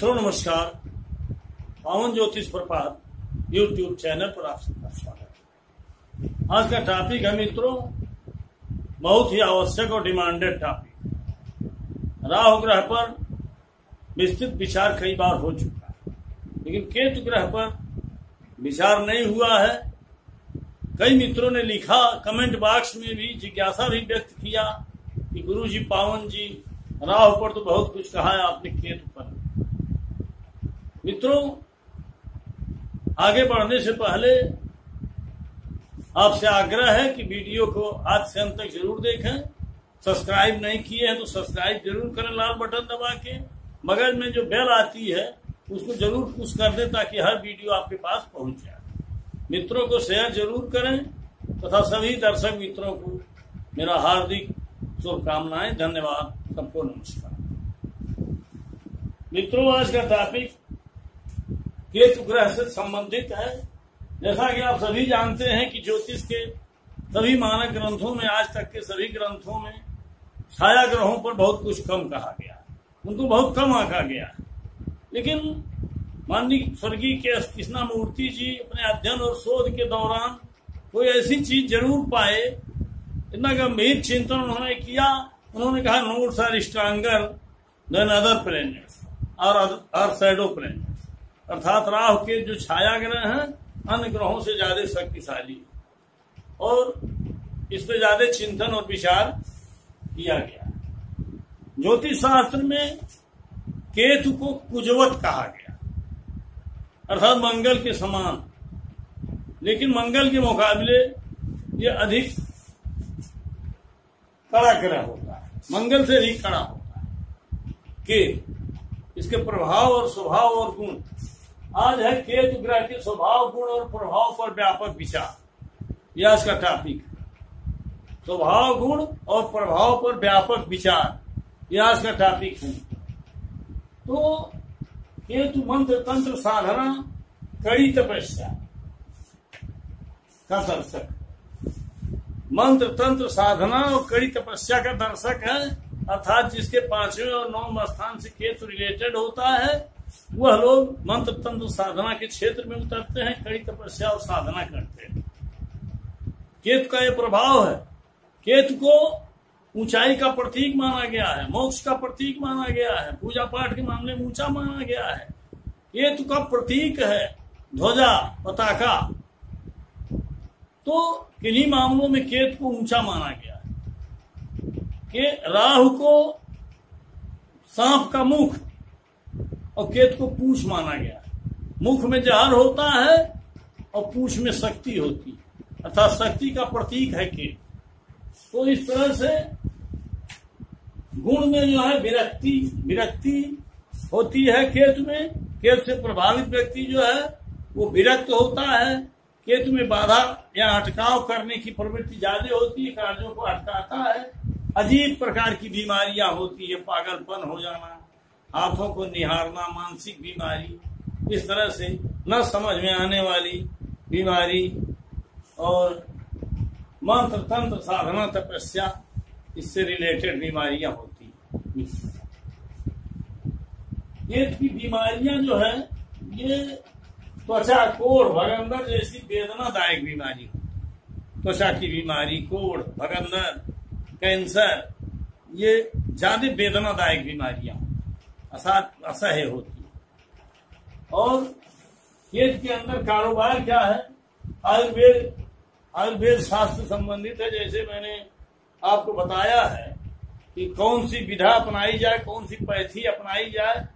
मित्रों, नमस्कार। पावन ज्योतिष प्रपात यूट्यूब चैनल पर आप सबका स्वागत है। आज का टॉपिक है मित्रों, बहुत ही आवश्यक और डिमांडेड टॉपिक राहु ग्रह पर विस्तृत विचार कई बार हो चुका है, लेकिन केतु ग्रह पर विचार नहीं हुआ है। कई मित्रों ने लिखा कमेंट बॉक्स में भी जिज्ञासा भी व्यक्त किया कि गुरु जी पावन जी, राहु पर तो बहुत कुछ कहा है, आपने केतु मित्रों, आगे बढ़ने से पहले आपसे आग्रह है कि वीडियो को आज से अंत तक ज़रूर देखें। सब्सक्राइब नहीं किए हैं तो सब्सक्राइब ज़रूर करें, लाल बटन दबा के। मगर में जो बेल आती है, उसको ज़रूर पुश कर दें ताकि हर वीडियो आपके पास पहुँच जाए। मित्रों को शेयर ज़रूर करें तथा सभी दर्शक मित्रों को मेरा हार्दिक शुभकामनाएँ, धन्यवाद, सबको नमस्कार। मित्रों, आज का टॉपिक केतु ग्रह से संबंधित है। जैसा कि आप सभी जानते हैं कि ज्योतिष के सभी मानक ग्रंथों में, आज तक के सभी ग्रंथों में छाया ग्रहों पर बहुत कुछ कम कहा गया उनको बहुत कम आंका गया लेकिन माननीय स्वर्गीय के कृष्णा मूर्ति जी अपने अध्ययन और शोध के दौरान कोई ऐसी चीज़ ज़रूर पाए, इतना गंभीर चिंतन उन्होंने किया। उन्होंने कहा, nodes are stronger than other planets और आर सैडो प्लेनेट्स। अर्थात राह के जो छाया ग्रह हैं, अन्य ग्रहों से ज़्यादा शक्तिशाली। और इस पे ज़्यादा चिंतन और विचार किया गया। ज्योतिष शास्त्र में केतु को कुजवत कहा गया। अर्थात मंगल के समान। लेकिन मंगल के मुकाबले ये अधिक कड़ा ग्रह होता है। मंगल से भी कड़ा होता है। केतु, इसके प्रभाव और स्वभाव और गुण आज है केतु ग्रह के स्वभाव गुण और प्रभाव पर व्यापक विचार। यह आज का टॉपिक स्वभाव गुण और प्रभाव पर व्यापक विचार। यह आज का टॉपिक है। तो केतु मंत्र तंत्र साधना कड़ी तपस्या। का दर्शक। मंत्र तंत्र साधना और कड़ी तपस्या का दर्शक है, अर्थात जिसके पाँचवें और नौवें स्थान से केतु रिलेटेड होता है वह लोग मंत्र तंत्र साधना के क्षेत्र में उतरते हैं, कड़ी तपस्या और साधना करते हैं। केतु का यह प्रभाव है। केतु को ऊंचाई का प्रतीक माना गया है, मोक्ष का प्रतीक माना गया है, पूजा पाठ के मामले में ऊँचा माना गया है। केतु का प्रतीक है ध्वजा, पताका। तो किन्हीं मामलों में केतु को ऊँचा माना गया है। कि राहु को सांप का मुख और केतु को पूछ माना गया। मुख में जहर होता है और पूछ में शक्ति होती है। अर्थात शक्ति का प्रतीक है केतु। तो इस तरह से गुण में जो है विरक्ति विरक्ति होती है केतु में। केतु से प्रभावित व्यक्ति जो है, वो विरक्त होता है। केतु में बाधा या अटकाव करने की प्रवृत्ति ज़्यादा होती है, कार्यों को अटकाता है। अजीब प्रकार की बीमारियाँ होती है, पागलपन हो जाना। हाथों को निहारना, मानसिक बीमारी, इस तरह से न समझ में आने वाली बीमारी और मंत्र, तंत्र, साधना, तपस्या, इससे रिलेटेड बीमारियाँ होती ये की बीमारियाँ जो है, ये त्वचा कोड़ भगंदर जैसी वेदनादायक बीमारी त्वचा की बीमारी कोड़ भगंदर कैंसर, ये ज़्यादा वेदनादायक बीमारियाँ असह्य होती है। और केत के अंदर कारोबार क्या है? आयुर्वेद आयुर्वेद शास्त्र संबंधित है। जैसे मैंने आपको बताया है कि कौन सी विधा अपनाई जाए, कौन सी पैथी अपनाई जाए,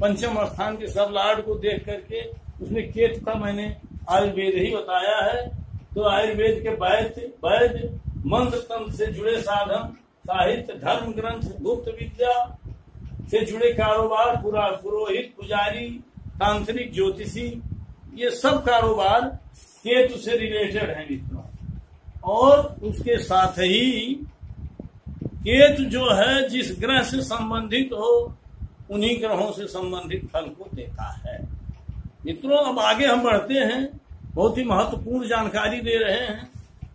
पंचम स्थान के सब लाड को देख करके उसमें केत का मैंने आयुर्वेद ही बताया है। तो आयुर्वेद के वैद्य वैद्य मंत्र तंत्र से जुड़े साधन, साहित्य, धर्म ग्रंथ, गुप्त विद्या से जुड़े कारोबार, पूरा पुरोहित, पुजारी, तांत्रिक, ज्योतिषी, ये सब कारोबार केतु से रिलेटेड है मित्रों। और उसके साथ ही केतु जो है, जिस ग्रह से संबंधित हो, उन्हीं ग्रहों से संबंधित फल को देता है। मित्रों, अब आगे हम बढ़ते हैं। बहुत ही महत्वपूर्ण जानकारी दे रहे हैं।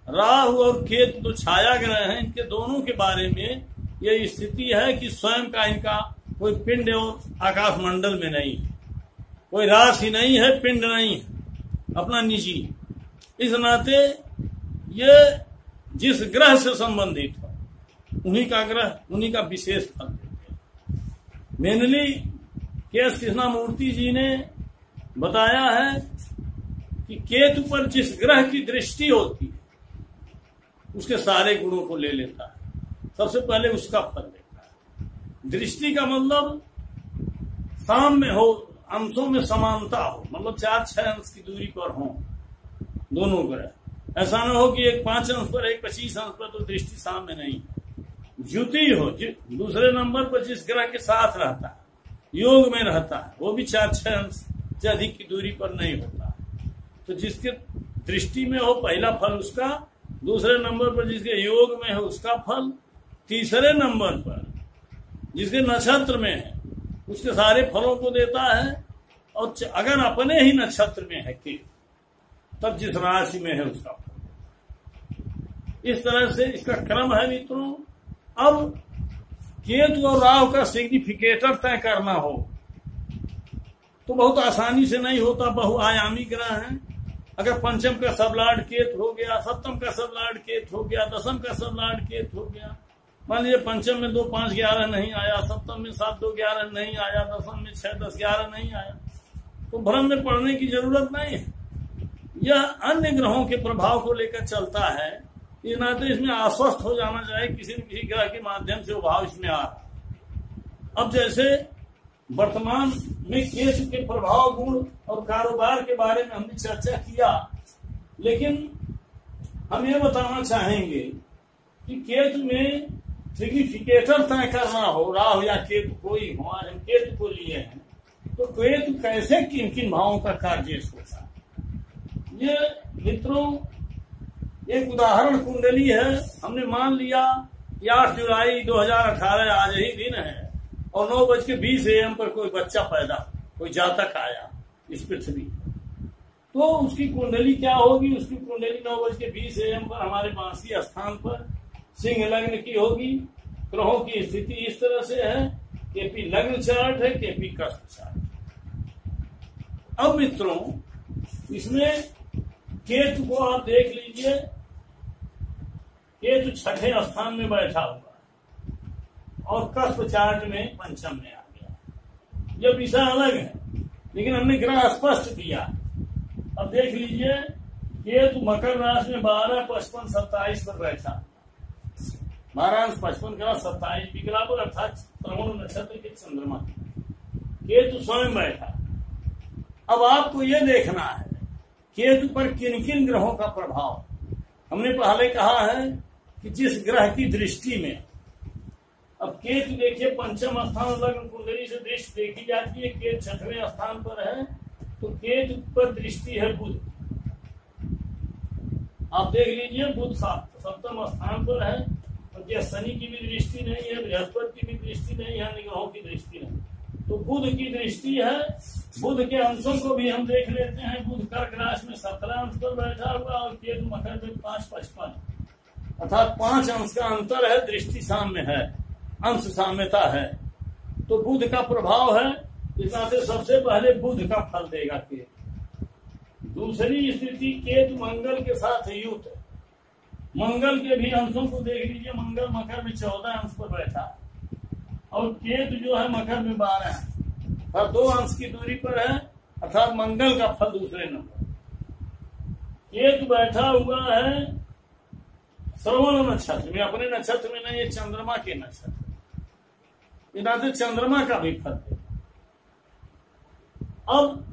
राहु और केतु तो छाया ग्रह हैं, इनके दोनों के बारे में यह स्थिति है कि स्वयं का इनका कोई पिंड आकाश मंडल में नहीं। है कोई राशि नहीं है, पिंड नहीं है। अपना निजी। इस नाते ये जिस ग्रह से संबंधित हो, उन्हीं का ग्रह, उन्हीं का विशेष फल। मेनली के एस कृष्णा मूर्ति जी ने बताया है कि केतु पर जिस ग्रह की दृष्टि होती है, उसके सारे गुणों को ले लेता है। सबसे पहले उसका फल है। दृष्टि का मतलब साम में हो, अंशों में समानता हो। मतलब चार छह अंश की दूरी पर हो, दोनों ग्रह ऐसा ना हो कि एक पाँच अंश पर, एक पच्चीस अंश पर तो दृष्टि सामने नहीं। ज्युति हो दूसरे नंबर पर जिस ग्रह के साथ रहता है, योग में रहता है, वो भी चार छह अंश से अधिक की दूरी पर नहीं होता। तो जिसके दृष्टि में हो पहला फल उसका, दूसरे नंबर पर जिसके योग में हो उसका फल, तीसरे नंबर पर जिसके नक्षत्र में है, उसके सारे फलों को देता है, और अगर अपने ही नक्षत्र में है के तब जिस राशि में है उसका फल। इस तरह से इसका क्रम है मित्रों। अब केतु और राहु का सिग्निफिकेटर तय करना हो तो बहुत आसानी से नहीं होता। बहुआयामी ग्रह है। अगर पंचम का सबलाड केत हो गया, सप्तम का सबलाड केत हो गया, दसम का सबलाड केत हो गया मान लीजिए पंचम में दो पाँच ग्यारह नहीं आया, सप्तम में सात दो ग्यारह नहीं आया, दसम में छह दस ग्यारह नहीं आया तो भ्रम में पढ़ने की ज़रूरत नहीं है। यह अन्य ग्रहों के प्रभाव को लेकर चलता है ये ना तो इसमें आश्वस्त हो जाना चाहिए, किसी न किसी ग्रह के माध्यम से भाव इसमें आ अब जैसे वर्तमान में केस के प्रभाव, गुण और कारोबार के बारे में हमने चर्चा किया, लेकिन हम ये बताना चाहेंगे कि केतु में सिग्निफिकेटर तय करना हो, राहु या केतु कोई हो, आज हम केतु को लिए हैं तो केतु कैसे किन किन भावों का कार्य होता है? ये मित्रों, एक उदाहरण कुंडली है, हमने मान लिया कि आठ जुलाई 2018 आज ही दिन है, और नौ बज के बीस एम पर कोई बच्चा पैदा, कोई जातक आया इस पृथ्वी तो उसकी कुंडली क्या होगी? उसकी कुंडली नौ बज के बीस एम पर हमारे बांसी स्थान पर सिंह लग्न की होगी, ग्रहों की स्थिति इस तरह से है, केपी लग्न चार्ट है, केपी कष्ट चार्ट अब मित्रों, इसमें केतु को आप देख लीजिए। केतु छठे स्थान में बैठा हुआ और कष्ट चार्ट में पंचम में आ गया यह विषय अलग है, लेकिन हमने ग्रह स्पष्ट किया। अब देख लीजिए, केतु मकर राशि में बारह, पचपन, सत्ताईस पर बैठा महाराज पचपन का सत्ताईस विकलापुर अर्थात त्रवण नक्षत्र के चंद्रमा केतु स्वयं बैठा। अब आपको यह देखना है, केतु पर किन किन ग्रहों का प्रभाव? हमने पहले कहा है कि जिस ग्रह की दृष्टि में, अब केतु देखिए पंचम स्थान लग्न कुंडली से दृष्टि देखी जाती है, केतु छठवें स्थान पर है तो केतु पर दृष्टि है बुध। आप देख लीजिए, बुध सप्तम स्थान पर है या शनि की भी दृष्टि नहीं है, बृहस्पति की भी दृष्टि नहीं है, निग्रहों की दृष्टि नहीं। तो बुध की दृष्टि है, बुध के अंशों को भी हम देख लेते हैं। बुध कर्क राशि में सत्रह अंश पर बैठा हुआ और केतु मकर में पाँच पचपन। अर्थात पाँच अंश का अंतर है, दृष्टि साम्य है, अंश साम्यता है। तो बुध का प्रभाव है इस नाते सबसे पहले बुध का फल देगा केतु। दूसरी स्थिति, केतु मंगल के साथ युद्ध मंगल के भी अंशों को देख लीजिए, मंगल मकर में चौदह अंश पर बैठा। और केतु जो है, मकर में बारह है। और दो अंश की दूरी पर है, अर्थात मंगल का फल दूसरे नंबर। केतु बैठा हुआ है, श्रवण नक्षत्र में। अपने नक्षत्र में नहीं चंद्रमा के नक्षत्र। इनाते चंद्रमा का भी फल है। अब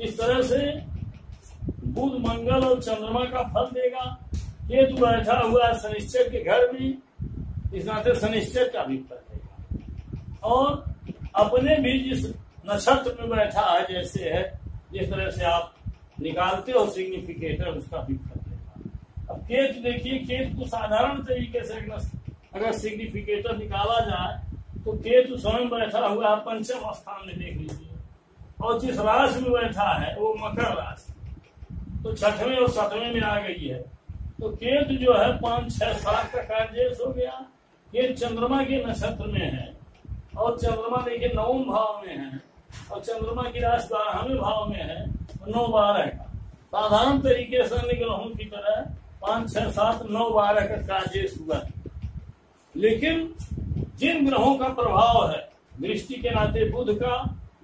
इस तरह से बुध मंगल और चंद्रमा का फल देगा। केतु बैठा हुआ शनिश्चर के घर में, इस नाते शनिश्चर का भी फल है। और अपने भी जिस नक्षत्र में बैठा है, जैसे है, जिस तरह से आप निकालते हो सिग्निफिकेटर उसका भी फल अब केतु देखिए, केतु को साधारण तरीके से अगर सिग्निफिकेटर निकाला जाए तो केतु स्वयं बैठा हुआ है, पंचम स्थान में देख लीजिए। और जिस राशि में बैठा है, वो मकर राशि। तो छठवें और सतवें में आ गई है। तो केत जो है पाँच, छह सात का कार्य हो गया। केतु चंद्रमा के नक्षत्र में है और चंद्रमा देखिए नवम भाव में है और चंद्रमा की राशि बारहवें भाव में है नौ बारह का। साधारण तरीके से अन्य ग्रहों की तरह पाँच, छह, सात, नौ, बारह का कार्य हुआ। लेकिन जिन ग्रहों का प्रभाव है, दृष्टि के नाते बुध का,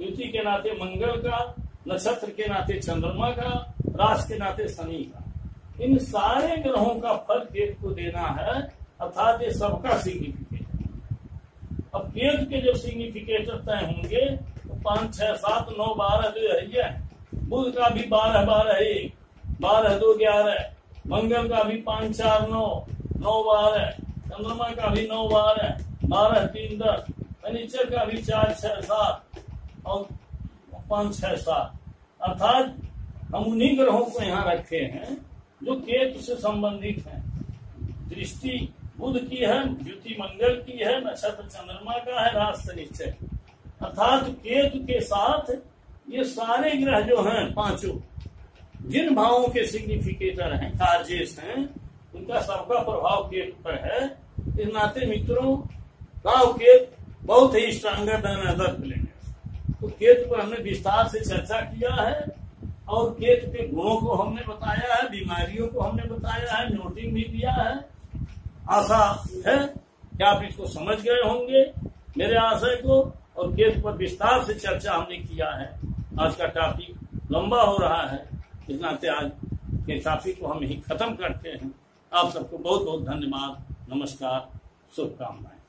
युति के नाते मंगल का, नक्षत्र के नाते चंद्रमा का, राशि के नाते शनि का इन सारे ग्रहों का फल केतु को देना है, अर्थात ये सबका सिग्निफिकेटर अब केतु के जब सिग्निफिकेटर तय होंगे तो पाँच, छह, सात, नौ, बारह जो है बुध का भी बारह बारह, एक, बारह, दो, ग्यारह, मंगल का भी पाँच, चार, नौ नौ, बारह, चंद्रमा का भी नौ, बारह बारह, तीन, दस फर्नीचर का भी चार, छह, सात, और पाँच, छह, सात। अर्थात हम उन्हीं ग्रहों को यहाँ रखे हैं जो केतु से संबंधित हैं। दृष्टि बुध की है ज्योति मंगल की है, नक्षत्र चंद्रमा का है राष्ट्र निश्चय। अर्थात केतु के साथ ये सारे ग्रह जो हैं, पाँचों, जिन भावों के सिग्निफिकेटर हैं कार्जेस हैं, उनका सबका प्रभाव केतु पर है। इस नाते मित्रों राहु केत बहुत ही स्ट्रांगर देन अदर प्लेनेट तो केतु पर हमने विस्तार से चर्चा किया है। और केतु के गुणों को हमने बताया है, बीमारियों को हमने बताया है, नोटिंग भी दिया है। आशा है कि आप इसको समझ गए होंगे, मेरे आशय को, और केतु पर विस्तार से चर्चा हमने किया है। आज का टॉपिक लंबा हो रहा है इस नाते आज के टॉपिक को हम ही खत्म करते हैं। आप सबको बहुत बहुत धन्यवाद, नमस्कार, शुभकामनाएँ।